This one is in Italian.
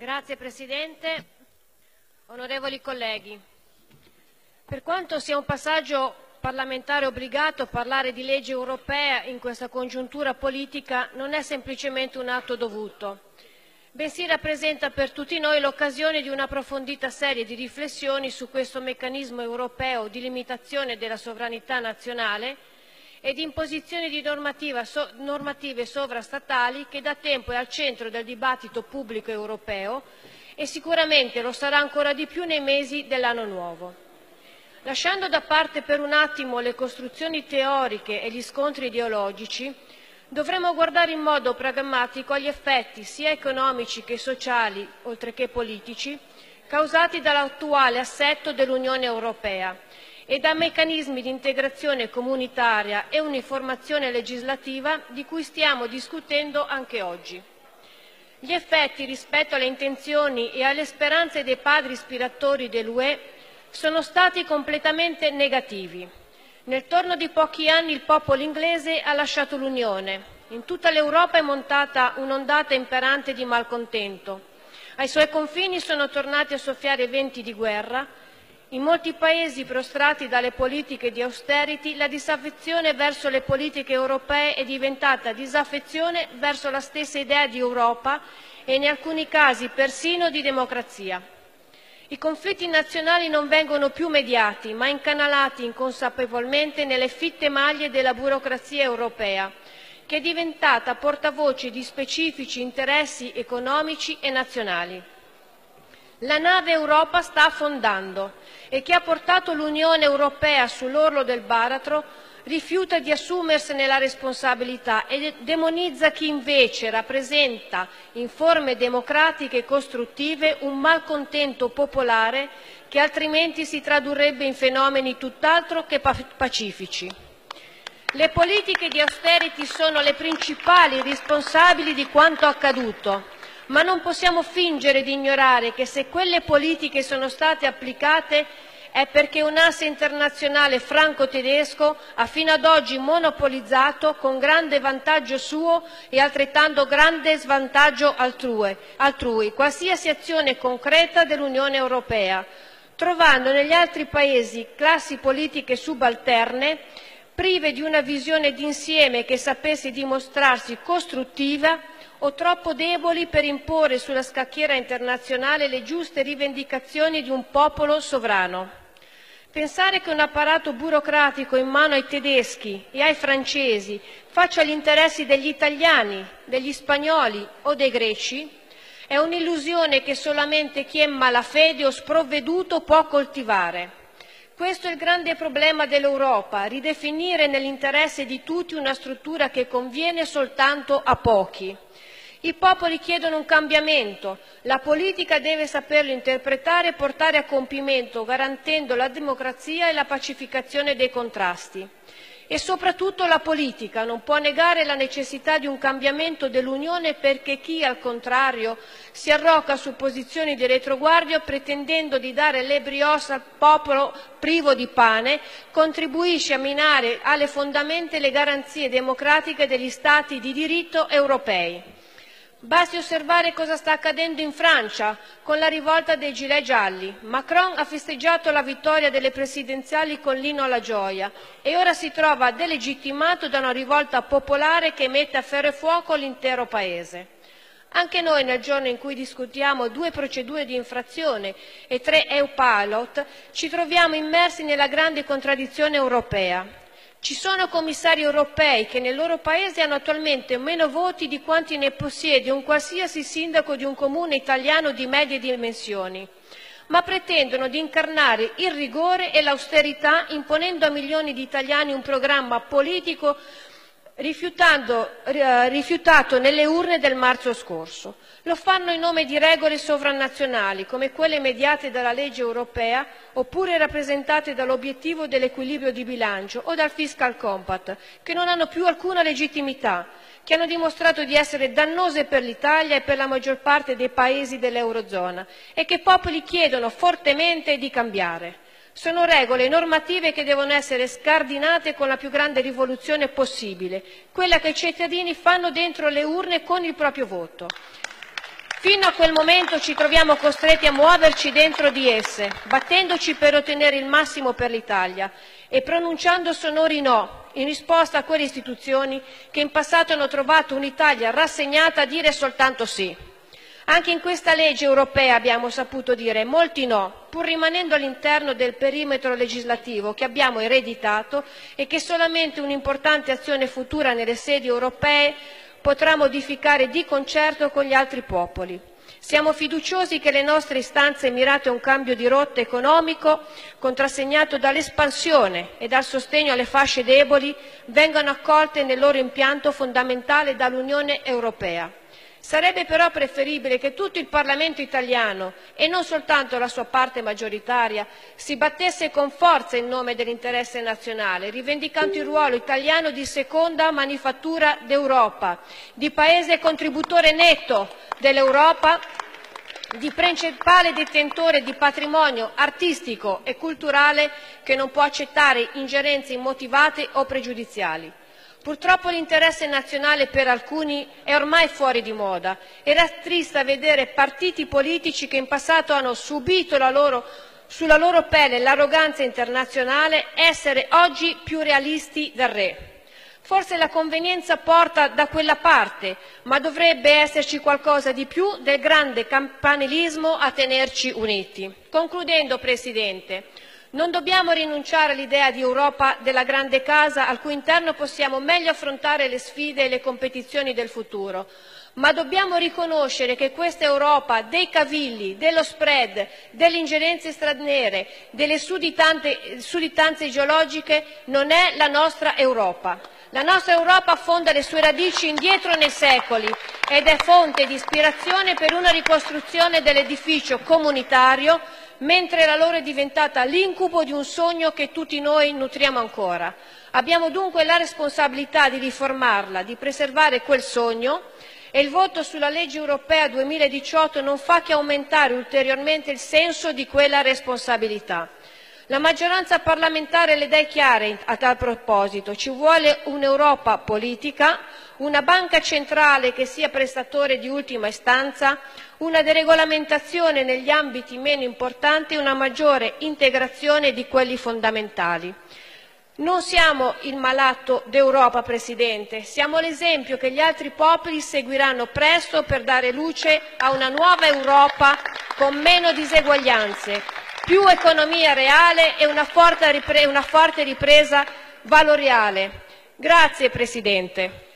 Grazie Presidente, onorevoli colleghi. Per quanto sia un passaggio parlamentare obbligato, parlare di legge europea in questa congiuntura politica non è semplicemente un atto dovuto, bensì rappresenta per tutti noi l'occasione di un'approfondita serie di riflessioni su questo meccanismo europeo di limitazione della sovranità nazionale e di imposizione di normative sovrastatali che da tempo è al centro del dibattito pubblico europeo e sicuramente lo sarà ancora di più nei mesi dell'anno nuovo. Lasciando da parte per un attimo le costruzioni teoriche e gli scontri ideologici, dovremo guardare in modo pragmatico agli effetti sia economici che sociali, oltre che politici, causati dall'attuale assetto dell'Unione europea e da meccanismi di integrazione comunitaria e uniformazione legislativa di cui stiamo discutendo anche oggi. Gli effetti rispetto alle intenzioni e alle speranze dei padri ispiratori dell'UE sono stati completamente negativi. Nel torno di pochi anni il popolo inglese ha lasciato l'Unione. In tutta l'Europa è montata un'ondata imperante di malcontento. Ai suoi confini sono tornati a soffiare venti di guerra in molti Paesi prostrati dalle politiche di austerity la disaffezione verso le politiche europee è diventata disaffezione verso la stessa idea di Europa e in alcuni casi persino di democrazia. I conflitti nazionali non vengono più mediati, ma incanalati inconsapevolmente nelle fitte maglie della burocrazia europea, che è diventata portavoce di specifici interessi economici e nazionali. La nave Europa sta affondando e chi ha portato l'Unione europea sull'orlo del baratro rifiuta di assumersene la responsabilità e demonizza chi invece rappresenta in forme democratiche e costruttive un malcontento popolare che altrimenti si tradurrebbe in fenomeni tutt'altro che pacifici. Le politiche di austerity sono le principali responsabili di quanto accaduto ma non possiamo fingere di ignorare che se quelle politiche sono state applicate è perché un asse internazionale franco-tedesco ha fino ad oggi monopolizzato con grande vantaggio suo e altrettanto grande svantaggio altrui, altrui qualsiasi azione concreta dell'Unione europea, trovando negli altri paesi classi politiche subalterne prive di una visione d'insieme che sapesse dimostrarsi costruttiva o troppo deboli per imporre sulla scacchiera internazionale le giuste rivendicazioni di un popolo sovrano. Pensare che un apparato burocratico in mano ai tedeschi e ai francesi faccia gli interessi degli italiani, degli spagnoli o dei greci è un'illusione che solamente chi è malafede o sprovveduto può coltivare. Questo è il grande problema dell'Europa, ridefinire nell'interesse di tutti una struttura che conviene soltanto a pochi. I popoli chiedono un cambiamento, la politica deve saperlo interpretare e portare a compimento, garantendo la democrazia e la pacificazione dei contrasti. E soprattutto la politica non può negare la necessità di un cambiamento dell'Unione perché chi, al contrario, si arroca su posizioni di retroguardia pretendendo di dare le al popolo privo di pane, contribuisce a minare alle fondamenta le garanzie democratiche degli Stati di diritto europei. Basti osservare cosa sta accadendo in Francia con la rivolta dei gilet gialli. Macron ha festeggiato la vittoria delle presidenziali con l'inno alla gioia e ora si trova delegittimato da una rivolta popolare che mette a ferro e fuoco l'intero paese. Anche noi nel giorno in cui discutiamo due procedure di infrazione e tre EU pilot ci troviamo immersi nella grande contraddizione europea. Ci sono commissari europei che nel loro paese hanno attualmente meno voti di quanti ne possiede un qualsiasi sindaco di un comune italiano di medie dimensioni, ma pretendono di incarnare il rigore e l'austerità imponendo a milioni di italiani un programma politico rifiutato nelle urne del marzo scorso. Lo fanno in nome di regole sovranazionali, come quelle mediate dalla legge europea oppure rappresentate dall'obiettivo dell'equilibrio di bilancio o dal fiscal compact, che non hanno più alcuna legittimità, che hanno dimostrato di essere dannose per l'Italia e per la maggior parte dei paesi dell'Eurozona e che i popoli chiedono fortemente di cambiare. Sono regole normative che devono essere scardinate con la più grande rivoluzione possibile, quella che i cittadini fanno dentro le urne con il proprio voto. Fino a quel momento ci troviamo costretti a muoverci dentro di esse, battendoci per ottenere il massimo per l'Italia e pronunciando sonori no in risposta a quelle istituzioni che in passato hanno trovato un'Italia rassegnata a dire soltanto sì. Anche in questa legge europea abbiamo saputo dire molti no, pur rimanendo all'interno del perimetro legislativo che abbiamo ereditato e che solamente un'importante azione futura nelle sedi europee potrà modificare di concerto con gli altri popoli. Siamo fiduciosi che le nostre istanze mirate a un cambio di rotta economico, contrassegnato dall'espansione e dal sostegno alle fasce deboli, vengano accolte nel loro impianto fondamentale dall'Unione europea. Sarebbe però preferibile che tutto il Parlamento italiano, e non soltanto la sua parte maggioritaria, si battesse con forza in nome dell'interesse nazionale, rivendicando il ruolo italiano di seconda manifattura d'Europa, di Paese contributore netto dell'Europa, di principale detentore di patrimonio artistico e culturale che non può accettare ingerenze immotivate o pregiudiziali. Purtroppo l'interesse nazionale per alcuni è ormai fuori di moda e rattrista vedere partiti politici che in passato hanno subito sulla loro pelle l'arroganza internazionale essere oggi più realisti del re. Forse la convenienza porta da quella parte, ma dovrebbe esserci qualcosa di più del grande campanilismo a tenerci uniti. Concludendo, Presidente, non dobbiamo rinunciare all'idea di Europa della grande casa al cui interno possiamo meglio affrontare le sfide e le competizioni del futuro, ma dobbiamo riconoscere che questa Europa dei cavilli, dello spread, delle ingerenze straniere, delle sudditanze geologiche non è la nostra Europa. La nostra Europa affonda le sue radici indietro nei secoli ed è fonte di ispirazione per una ricostruzione dell'edificio comunitario mentre la loro è diventata l'incubo di un sogno che tutti noi nutriamo ancora. Abbiamo dunque la responsabilità di riformarla, di preservare quel sogno e il voto sulla legge europea 2018 non fa che aumentare ulteriormente il senso di quella responsabilità. La maggioranza parlamentare le idee chiare a tal proposito. Ci vuole un'Europa politica, una banca centrale che sia prestatore di ultima istanza, una deregolamentazione negli ambiti meno importanti e una maggiore integrazione di quelli fondamentali. Non siamo il malato d'Europa, Presidente, siamo l'esempio che gli altri popoli seguiranno presto per dare luce a una nuova Europa con meno diseguaglianze, più economia reale e una forte, ripresa valoriale. Grazie Presidente.